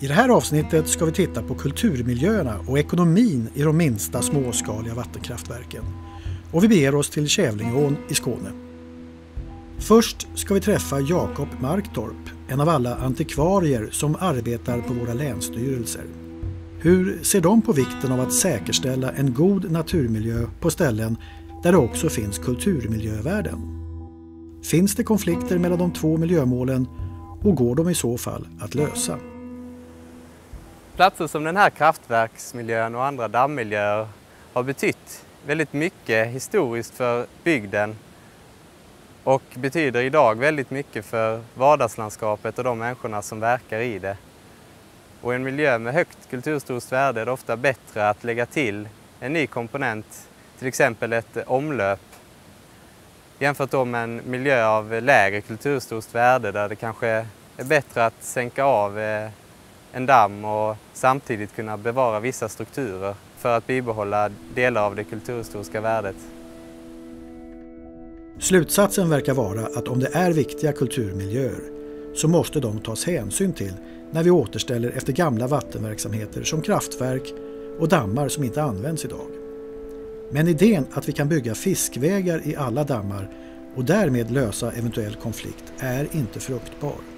I det här avsnittet ska vi titta på kulturmiljöerna och ekonomin i de minsta småskaliga vattenkraftverken. Och vi beger oss till Kävlingeån i Skåne. Först ska vi träffa Jakob Marktorp, en av alla antikvarier som arbetar på våra länsstyrelser. Hur ser de på vikten av att säkerställa en god naturmiljö på ställen där det också finns kulturmiljövärden? Finns det konflikter mellan de två miljömålen och går de i så fall att lösa? Platser som den här kraftverksmiljön och andra dammmiljöer har betytt väldigt mycket historiskt för bygden och betyder idag väldigt mycket för vardagslandskapet och de människorna som verkar i det. Och i en miljö med högt kulturhistoriskt värde är det ofta bättre att lägga till en ny komponent, till exempel ett omlöp, jämfört då med en miljö av lägre kulturhistoriskt värde där det kanske är bättre att sänka av eh, en damm och samtidigt kunna bevara vissa strukturer för att bibehålla delar av det kulturhistoriska värdet. Slutsatsen verkar vara att om det är viktiga kulturmiljöer så måste de tas hänsyn till när vi återställer efter gamla vattenverksamheter som kraftverk och dammar som inte används idag. Men idén att vi kan bygga fiskvägar i alla dammar och därmed lösa eventuell konflikt är inte fruktbar.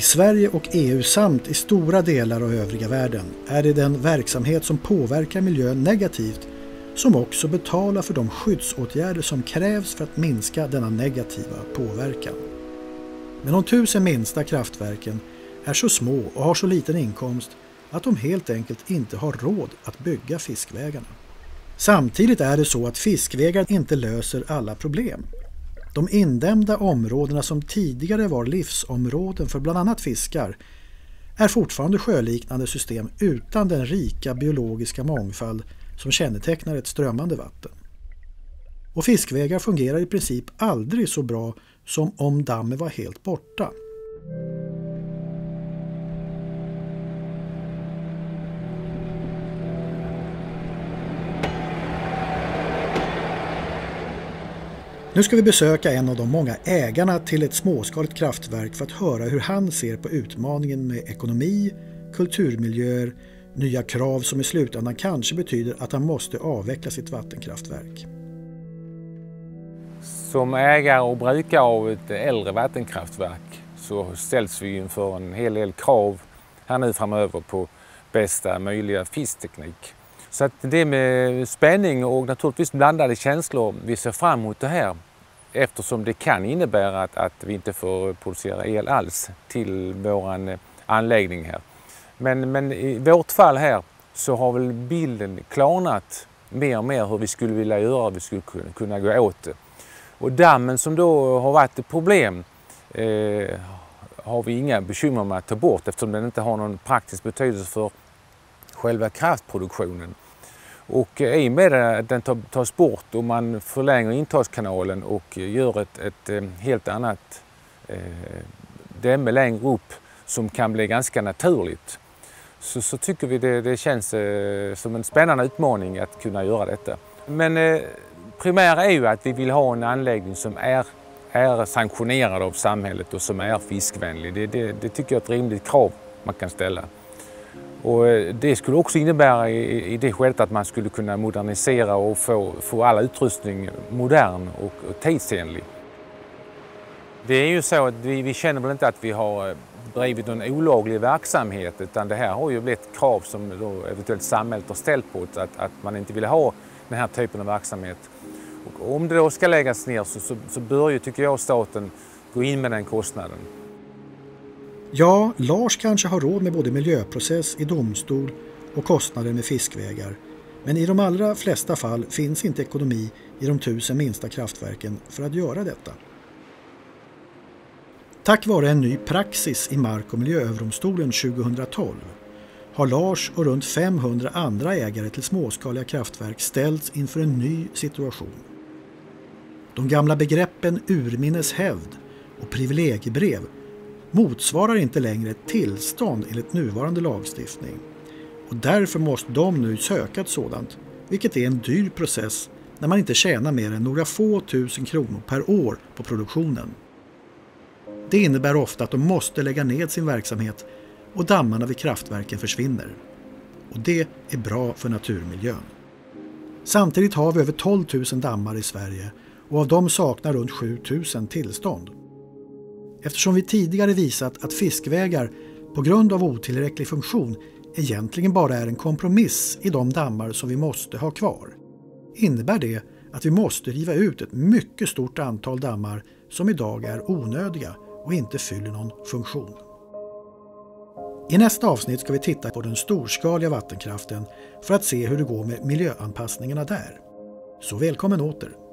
I Sverige och EU samt i stora delar av övriga världen är det den verksamhet som påverkar miljön negativt som också betalar för de skyddsåtgärder som krävs för att minska denna negativa påverkan. Men de tusen minsta kraftverken är så små och har så liten inkomst att de helt enkelt inte har råd att bygga fiskvägarna. Samtidigt är det så att fiskvägar inte löser alla problem. De indämda områdena som tidigare var livsområden för bland annat fiskar är fortfarande sjöliknande system utan den rika biologiska mångfald som kännetecknar ett strömmande vatten. Och fiskvägar fungerar i princip aldrig så bra som om dammen var helt borta. Nu ska vi besöka en av de många ägarna till ett småskaligt kraftverk för att höra hur han ser på utmaningen med ekonomi, kulturmiljöer, nya krav som i slutändan kanske betyder att han måste avveckla sitt vattenkraftverk. Som ägare och brukare av ett äldre vattenkraftverk så ställs vi inför en hel del krav här nu framöver på bästa möjliga fiskteknik. Så att det är med spänning och naturligtvis blandade känslor vi ser fram emot det här eftersom det kan innebära att, att vi inte får producera el alls till vår eh, anläggning här. Men, men i vårt fall här så har väl bilden klarnat mer och mer hur vi skulle vilja göra, hur vi skulle kunna gå åt det. Och dammen som då har varit ett problem eh, har vi inga bekymmer med att ta bort eftersom den inte har någon praktisk betydelse för själva kraftproduktionen. Och eh, i och med att den tas bort och man förlänger intagskanalen och gör ett, ett eh, helt annat eh, dämme längre upp som kan bli ganska naturligt så, så tycker vi det, det känns eh, som en spännande utmaning att kunna göra detta. Men eh, primära är ju att vi vill ha en anläggning som är, är sanktionerad av samhället och som är fiskvänlig. Det, det, det tycker jag är ett rimligt krav man kan ställa. Och eh, det skulle också innebära i, det skedet att man skulle kunna modernisera och få, få all utrustning modern och, och tidsenlig. Det är ju så att vi, vi känner väl inte att vi har eh, drivit någon olaglig verksamhet utan det här har ju blivit krav som då eventuellt samhället har ställt på att, att man inte vill ha den här typen av verksamhet. Och om det då ska läggas ner så, så, så bör ju, tycker jag, staten gå in med den kostnaden. Ja, Lars kanske har råd med både miljöprocess i domstol och kostnader med fiskvägar. Men i de allra flesta fall finns inte ekonomi i de tusen minsta kraftverken för att göra detta. Tack vare en ny praxis i Mark och miljööverdomstolen 2012 har Lars och runt 500 andra ägare till småskaliga kraftverk ställts inför en ny situation. De gamla begreppen urminnes hävd och privilegiebrev motsvarar inte längre ett tillstånd enligt nuvarande lagstiftning. Och därför måste de nu söka ett sådant, vilket är en dyr process när man inte tjänar mer än några få tusen kronor per år på produktionen. Det innebär ofta att de måste lägga ned sin verksamhet och dammarna vid kraftverken försvinner. Och det är bra för naturmiljön. Samtidigt har vi över 12 000 dammar i Sverige och av dem saknar runt 7 000 tillstånd. Eftersom vi tidigare visat att fiskvägar på grund av otillräcklig funktion egentligen bara är en kompromiss i de dammar som vi måste ha kvar, innebär det att vi måste riva ut ett mycket stort antal dammar som idag är onödiga och inte fyller någon funktion. I nästa avsnitt ska vi titta på den storskaliga vattenkraften för att se hur det går med miljöanpassningarna där. Så välkommen åter!